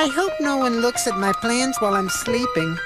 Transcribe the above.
I hope no one looks at my plans while I'm sleeping.